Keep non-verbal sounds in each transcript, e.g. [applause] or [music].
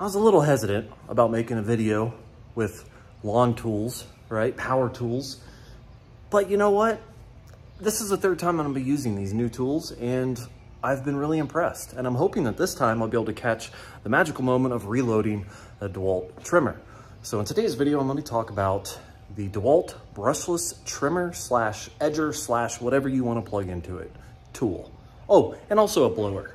I was a little hesitant about making a video with lawn tools, right? Power tools. But you know what? This is the third time I'm gonna be using these new tools and I've been really impressed. And I'm hoping that this time I'll be able to catch the magical moment of reloading a DeWalt trimmer. So in today's video, I'm gonna talk about the DeWalt brushless trimmer slash edger slash whatever you wanna plug into it tool. Oh, and also a blower.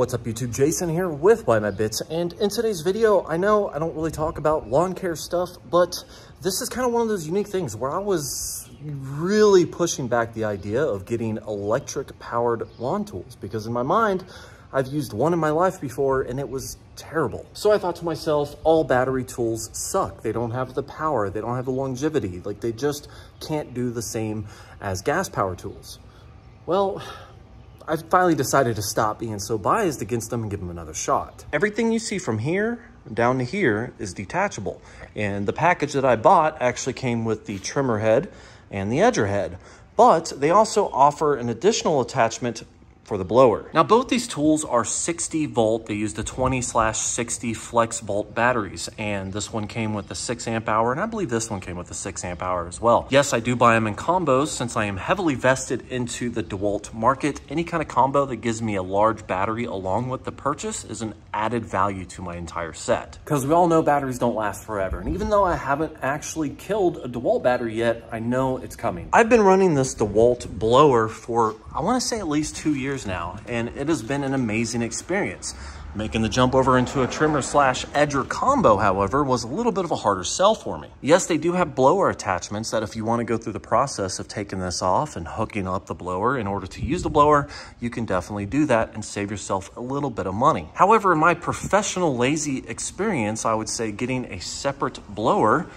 What's up YouTube, Jason here with Byte My Bits, and in today's video, I know I don't really talk about lawn care stuff, but this is kind of one of those unique things where I was really pushing back the idea of getting electric powered lawn tools, because in my mind, I've used one in my life before and it was terrible. So I thought to myself, all battery tools suck. They don't have the power, they don't have the longevity, like they just can't do the same as gas power tools. Well, I finally decided to stop being so biased against them and give them another shot. Everything you see from here down to here is detachable. And the package that I bought actually came with the trimmer head and the edger head. But they also offer an additional attachment for the blower. Now both these tools are 60 volt. They use the 20 slash 60 flex volt batteries. And this one came with the six amp hour. And I believe this one came with the six amp hour as well. Yes, I do buy them in combos since I am heavily vested into the DeWalt market. Any kind of combo that gives me a large battery along with the purchase is an added value to my entire set. Because we all know batteries don't last forever. And even though I haven't actually killed a DeWalt battery yet, I know it's coming. I've been running this DeWalt blower for, I wanna say at least two years now, and it has been an amazing experience. Making the jump over into a trimmer slash edger combo, however, was a little bit of a harder sell for me. Yes, they do have blower attachments that if you want to go through the process of taking this off and hooking up the blower in order to use the blower, you can definitely do that and save yourself a little bit of money. However, in my professional lazy experience, I would say getting a separate blower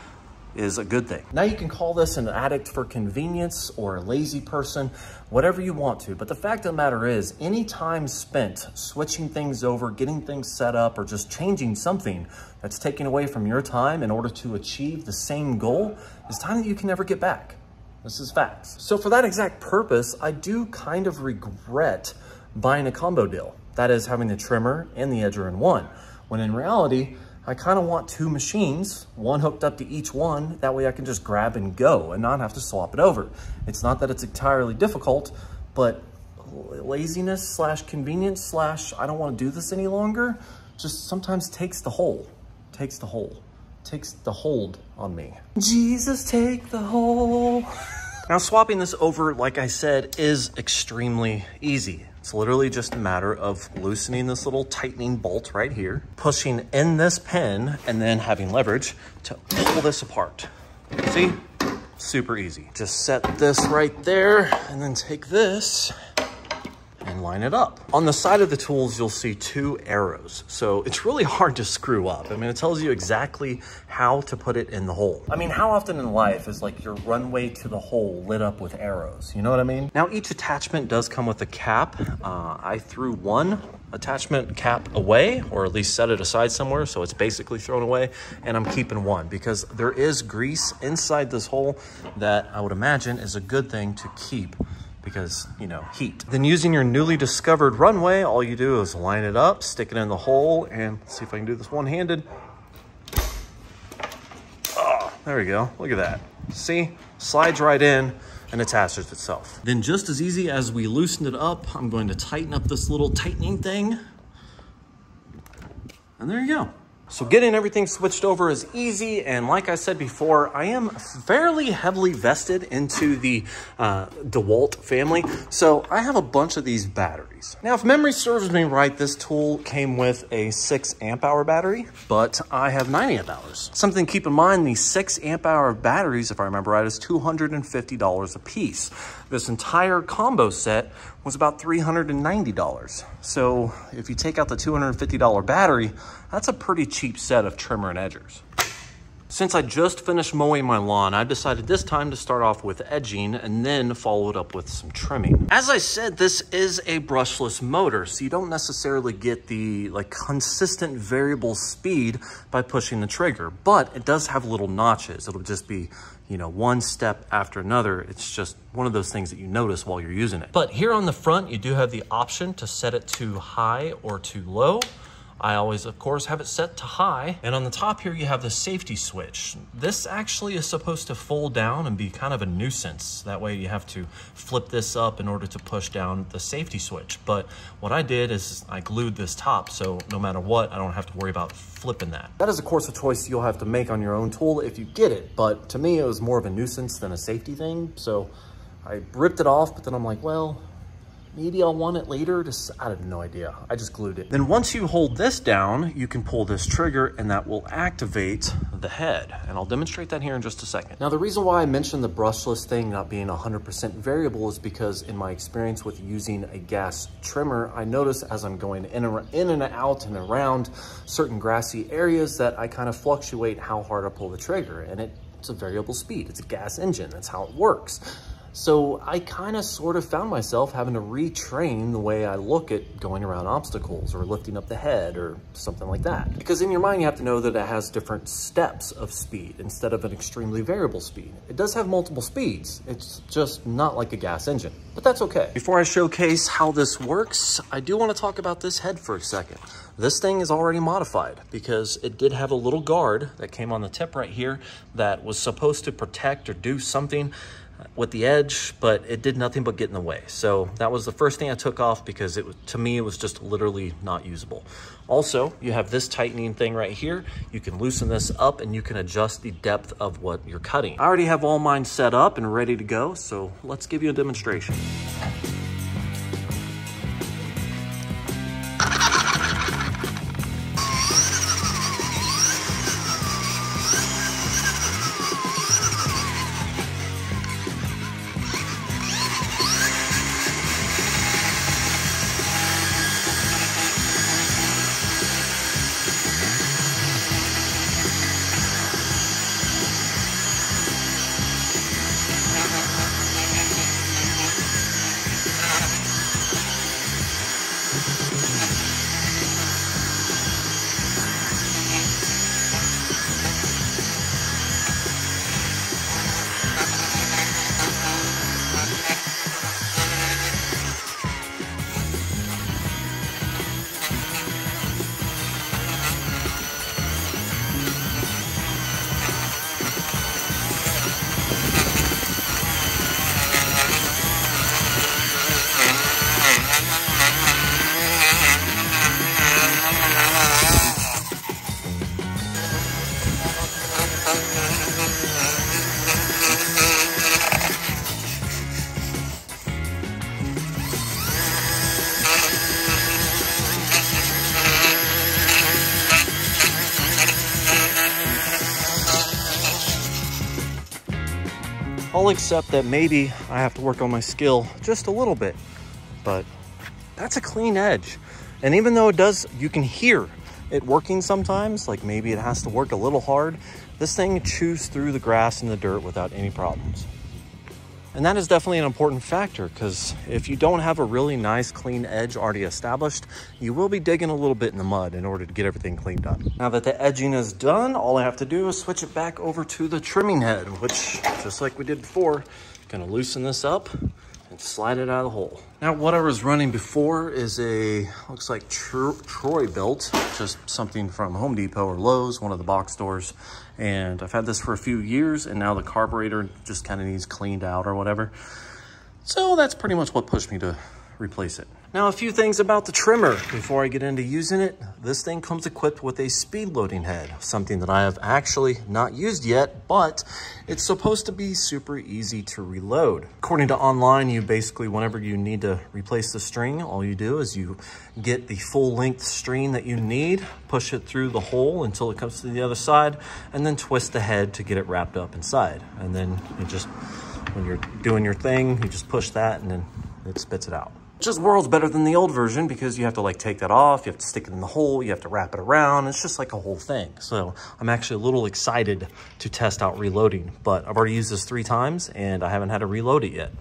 is a good thing. Now you can call this an addict for convenience or a lazy person, whatever you want to. But the fact of the matter is any time spent switching things over, getting things set up, or just changing something that's taken away from your time in order to achieve the same goal is time that you can never get back. This is facts. So for that exact purpose, I do kind of regret buying a combo deal. That is having the trimmer and the edger in one. When in reality, I kind of want two machines, one hooked up to each one. That way I can just grab and go and not have to swap it over. It's not that it's entirely difficult, but laziness slash convenience slash I don't want to do this any longer just sometimes takes the whole, takes the whole, takes the hold on me. Jesus, take the whole. now swapping this over, like I said, is extremely easy. It's literally just a matter of loosening this little tightening bolt right here, pushing in this pin, and then having leverage to pull this apart. See? Super easy. Just set this right there and then take this line it up. On the side of the tools, you'll see two arrows. So it's really hard to screw up. I mean, it tells you exactly how to put it in the hole. I mean, how often in life is like your runway to the hole lit up with arrows? You know what I mean? Now, each attachment does come with a cap. Uh, I threw one attachment cap away or at least set it aside somewhere so it's basically thrown away and I'm keeping one because there is grease inside this hole that I would imagine is a good thing to keep because, you know, heat. Then using your newly discovered runway, all you do is line it up, stick it in the hole, and see if I can do this one-handed. Oh, there we go. Look at that. See? Slides right in and attaches itself. Then just as easy as we loosened it up, I'm going to tighten up this little tightening thing. And there you go. So getting everything switched over is easy. And like I said before, I am fairly heavily vested into the uh, DeWalt family. So I have a bunch of these batteries. Now, if memory serves me right, this tool came with a six amp hour battery, but I have nine amp hours. Something to keep in mind, these six amp hour batteries, if I remember right, is $250 a piece. This entire combo set was about $390. So if you take out the $250 battery, that's a pretty cheap set of trimmer and edgers. Since I just finished mowing my lawn, I decided this time to start off with edging and then follow it up with some trimming. As I said, this is a brushless motor, so you don't necessarily get the like consistent variable speed by pushing the trigger, but it does have little notches. It'll just be you know, one step after another. It's just one of those things that you notice while you're using it. But here on the front, you do have the option to set it to high or to low. I always, of course, have it set to high. And on the top here, you have the safety switch. This actually is supposed to fold down and be kind of a nuisance. That way you have to flip this up in order to push down the safety switch. But what I did is I glued this top, so no matter what, I don't have to worry about flipping that. That is, of course, a choice you'll have to make on your own tool if you get it. But to me, it was more of a nuisance than a safety thing. So I ripped it off, but then I'm like, well, Maybe I'll want it later. Just, I have no idea. I just glued it. Then once you hold this down, you can pull this trigger and that will activate the head. And I'll demonstrate that here in just a second. Now, the reason why I mentioned the brushless thing not being 100% variable is because in my experience with using a gas trimmer, I notice as I'm going in and, in and out and around certain grassy areas that I kind of fluctuate how hard I pull the trigger. And it, it's a variable speed. It's a gas engine. That's how it works. So I kind of sort of found myself having to retrain the way I look at going around obstacles or lifting up the head or something like that. Because in your mind, you have to know that it has different steps of speed instead of an extremely variable speed. It does have multiple speeds. It's just not like a gas engine, but that's okay. Before I showcase how this works, I do want to talk about this head for a second. This thing is already modified because it did have a little guard that came on the tip right here that was supposed to protect or do something with the edge, but it did nothing but get in the way. So that was the first thing I took off because it to me, it was just literally not usable. Also, you have this tightening thing right here. You can loosen this up and you can adjust the depth of what you're cutting. I already have all mine set up and ready to go. So let's give you a demonstration. I'll accept that maybe I have to work on my skill just a little bit, but that's a clean edge. And even though it does, you can hear it working sometimes, like maybe it has to work a little hard, this thing chews through the grass and the dirt without any problems. And that is definitely an important factor because if you don't have a really nice clean edge already established, you will be digging a little bit in the mud in order to get everything cleaned up. Now that the edging is done, all I have to do is switch it back over to the trimming head, which just like we did before, gonna loosen this up and slide it out of the hole. Now what I was running before is a, looks like Troy-Bilt, just something from Home Depot or Lowe's, one of the box stores. And I've had this for a few years and now the carburetor just kind of needs cleaned out or whatever. So that's pretty much what pushed me to replace it. Now, a few things about the trimmer before I get into using it. This thing comes equipped with a speed loading head, something that I have actually not used yet, but it's supposed to be super easy to reload. According to online, you basically, whenever you need to replace the string, all you do is you get the full length string that you need, push it through the hole until it comes to the other side, and then twist the head to get it wrapped up inside. And then you just, when you're doing your thing, you just push that and then it spits it out. Is worlds better than the old version because you have to like take that off, you have to stick it in the hole, you have to wrap it around. It's just like a whole thing. So I'm actually a little excited to test out reloading, but I've already used this three times and I haven't had to reload it yet.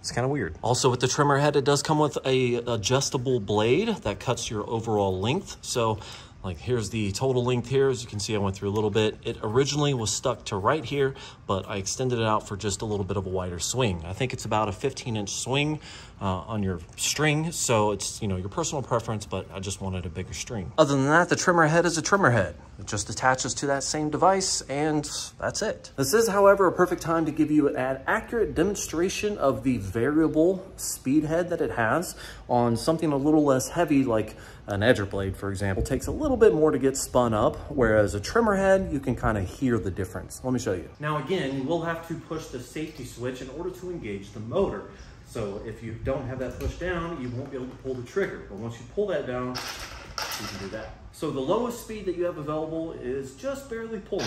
It's kind of weird. Also with the trimmer head, it does come with a adjustable blade that cuts your overall length. So like here's the total length here. As you can see, I went through a little bit. It originally was stuck to right here, but I extended it out for just a little bit of a wider swing. I think it's about a 15 inch swing uh, on your string. So it's, you know, your personal preference, but I just wanted a bigger string. Other than that, the trimmer head is a trimmer head. It just attaches to that same device and that's it. This is, however, a perfect time to give you an accurate demonstration of the variable speed head that it has on something a little less heavy like an edger blade, for example, takes a little bit more to get spun up, whereas a trimmer head, you can kind of hear the difference. Let me show you. Now again, you will have to push the safety switch in order to engage the motor. So if you don't have that pushed down, you won't be able to pull the trigger. But once you pull that down, you can do that. So the lowest speed that you have available is just barely pulling.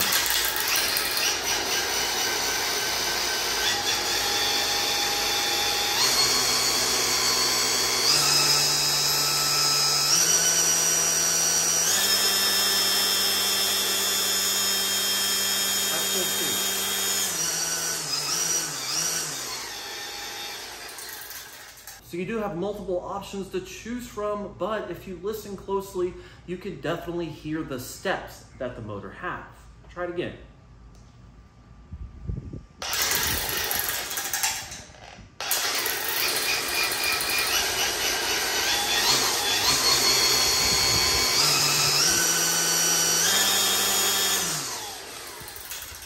So you do have multiple options to choose from, but if you listen closely, you can definitely hear the steps that the motor have. Try it again.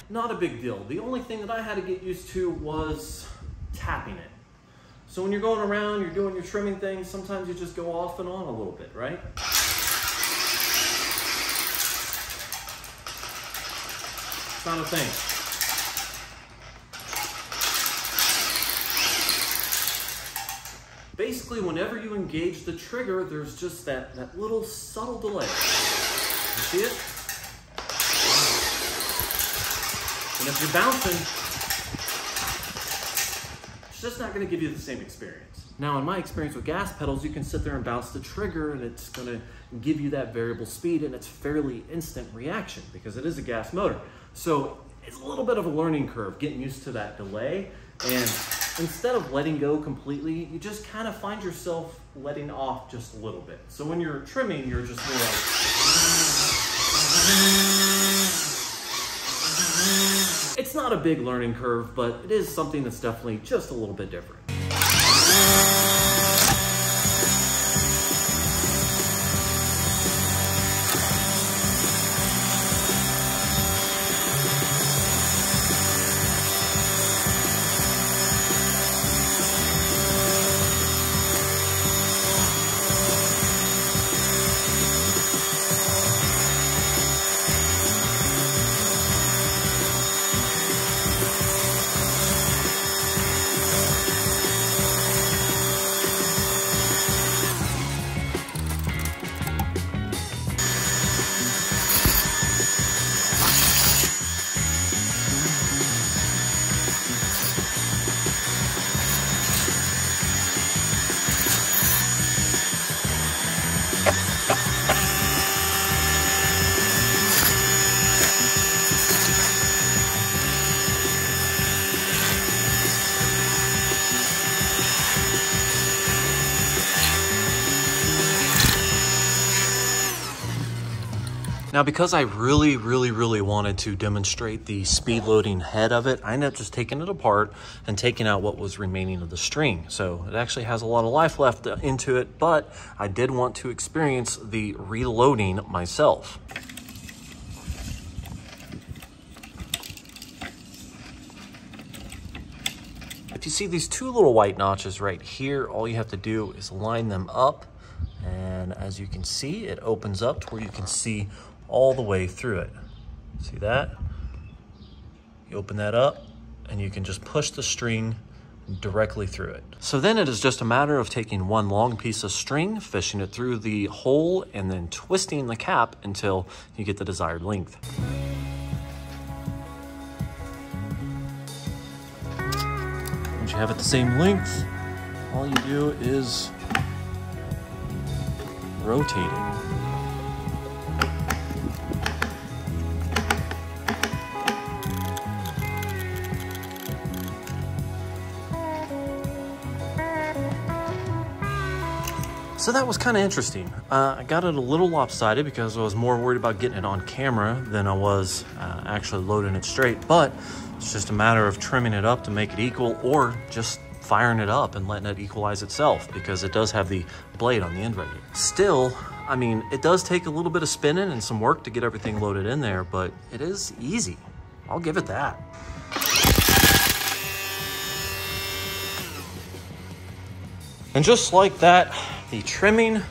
Not a big deal. The only thing that I had to get used to was tapping it. So when you're going around, you're doing your trimming things, sometimes you just go off and on a little bit, right? It's not a thing. Basically, whenever you engage the trigger, there's just that, that little subtle delay. You see it? And if you're bouncing, it's just not gonna give you the same experience. Now, in my experience with gas pedals, you can sit there and bounce the trigger and it's gonna give you that variable speed and it's fairly instant reaction because it is a gas motor. So it's a little bit of a learning curve, getting used to that delay. And instead of letting go completely, you just kind of find yourself letting off just a little bit. So when you're trimming, you're just more like... It's not a big learning curve, but it is something that's definitely just a little bit different. Now, because I really, really, really wanted to demonstrate the speed loading head of it, I ended up just taking it apart and taking out what was remaining of the string. So it actually has a lot of life left into it, but I did want to experience the reloading myself. If you see these two little white notches right here, all you have to do is line them up. And as you can see, it opens up to where you can see all the way through it. See that? You open that up and you can just push the string directly through it. So then it is just a matter of taking one long piece of string, fishing it through the hole, and then twisting the cap until you get the desired length. Once you have it the same length, all you do is rotate it. So that was kind of interesting. Uh, I got it a little lopsided because I was more worried about getting it on camera than I was uh, actually loading it straight. But it's just a matter of trimming it up to make it equal or just firing it up and letting it equalize itself because it does have the blade on the end right here. Still, I mean, it does take a little bit of spinning and some work to get everything loaded in there, but it is easy. I'll give it that. And just like that, the trimming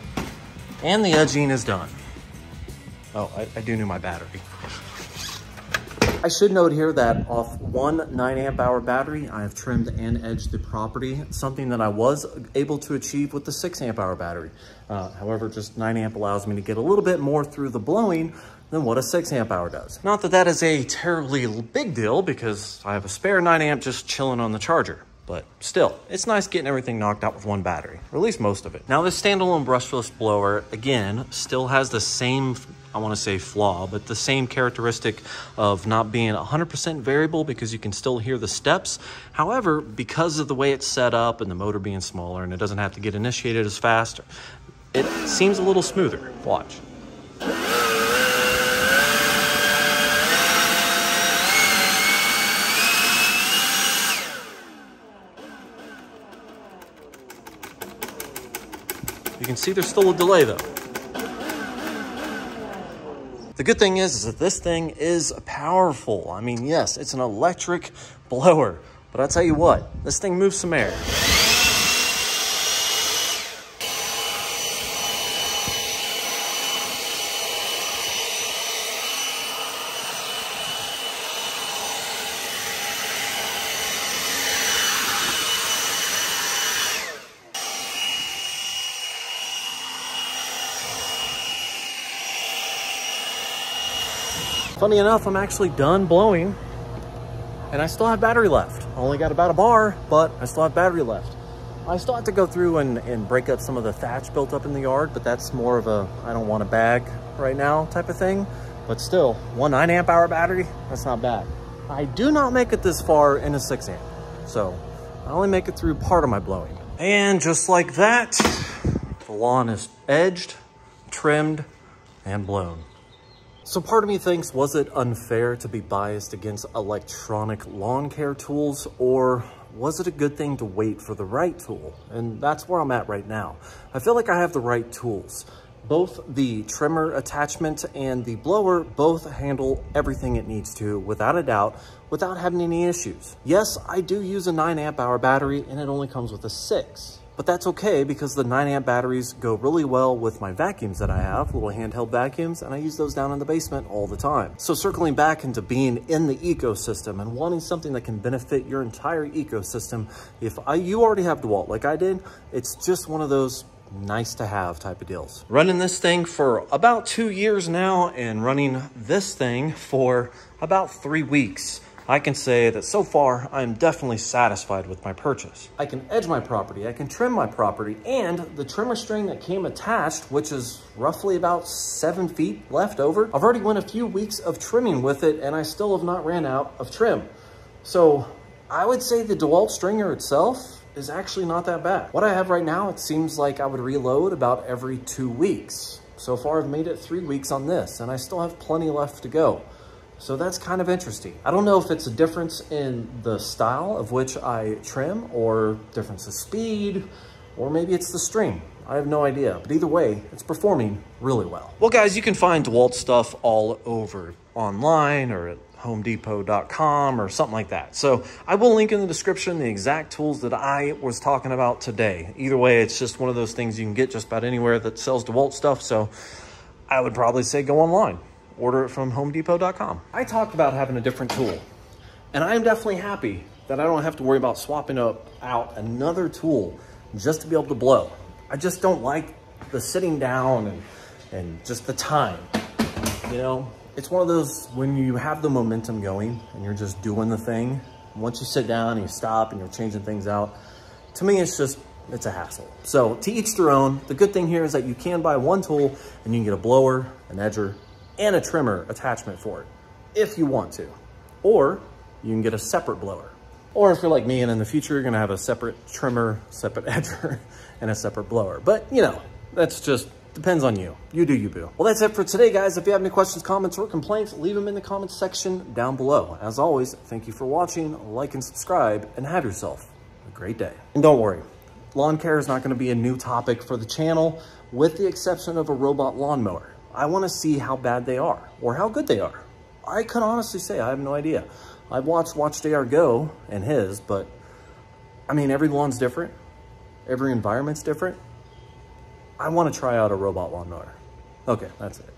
and the edging is done. Oh, I, I do need my battery. I should note here that off one 9 amp hour battery, I have trimmed and edged the property, something that I was able to achieve with the 6 amp hour battery. Uh, however, just 9 amp allows me to get a little bit more through the blowing than what a 6 amp hour does. Not that that is a terribly big deal because I have a spare 9 amp just chilling on the charger. But still, it's nice getting everything knocked out with one battery, or at least most of it. Now this standalone brushless blower, again, still has the same, I wanna say flaw, but the same characteristic of not being 100% variable because you can still hear the steps. However, because of the way it's set up and the motor being smaller and it doesn't have to get initiated as fast, it seems a little smoother. Watch. Can see there's still a delay though. The good thing is, is that this thing is powerful. I mean, yes, it's an electric blower, but I tell you what, this thing moves some air. Funny enough, I'm actually done blowing and I still have battery left. I only got about a bar, but I still have battery left. I still have to go through and, and break up some of the thatch built up in the yard, but that's more of a, I don't want a bag right now type of thing. But still, one nine amp hour battery, that's not bad. I do not make it this far in a six amp. So I only make it through part of my blowing. And just like that, the lawn is edged, trimmed, and blown. So part of me thinks, was it unfair to be biased against electronic lawn care tools or was it a good thing to wait for the right tool? And that's where I'm at right now. I feel like I have the right tools. Both the trimmer attachment and the blower both handle everything it needs to without a doubt without having any issues. Yes, I do use a 9 amp hour battery and it only comes with a 6. But that's okay because the 9 amp batteries go really well with my vacuums that I have, little handheld vacuums, and I use those down in the basement all the time. So circling back into being in the ecosystem and wanting something that can benefit your entire ecosystem, if I, you already have DeWalt like I did, it's just one of those nice to have type of deals. Running this thing for about two years now and running this thing for about three weeks. I can say that so far, I'm definitely satisfied with my purchase. I can edge my property, I can trim my property, and the trimmer string that came attached, which is roughly about seven feet left over, I've already went a few weeks of trimming with it, and I still have not ran out of trim. So I would say the DeWalt stringer itself is actually not that bad. What I have right now, it seems like I would reload about every two weeks. So far, I've made it three weeks on this, and I still have plenty left to go. So that's kind of interesting. I don't know if it's a difference in the style of which I trim or difference of speed, or maybe it's the string. I have no idea, but either way, it's performing really well. Well, guys, you can find DeWalt stuff all over online or at homedepot.com or something like that. So I will link in the description the exact tools that I was talking about today. Either way, it's just one of those things you can get just about anywhere that sells DeWalt stuff. So I would probably say go online order it from homedepot.com. I talked about having a different tool, and I am definitely happy that I don't have to worry about swapping up out another tool just to be able to blow. I just don't like the sitting down and, and just the time, you know? It's one of those, when you have the momentum going and you're just doing the thing, once you sit down and you stop and you're changing things out, to me, it's just it's a hassle. So to each their own. The good thing here is that you can buy one tool and you can get a blower, an edger, and a trimmer attachment for it if you want to. Or you can get a separate blower. Or if you're like me and in the future, you're gonna have a separate trimmer, separate [laughs] edger, and a separate blower. But you know, that's just depends on you. You do you, boo. Well, that's it for today, guys. If you have any questions, comments, or complaints, leave them in the comments section down below. As always, thank you for watching, like and subscribe, and have yourself a great day. And don't worry, lawn care is not gonna be a new topic for the channel, with the exception of a robot lawnmower. I wanna see how bad they are, or how good they are. I can honestly say, I have no idea. I've watched Watch go and his, but I mean, every lawn's different. Every environment's different. I want to try out a robot lawnmower. Okay, that's it.